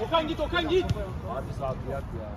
Okan git Okan git. Abi saklıyat ya.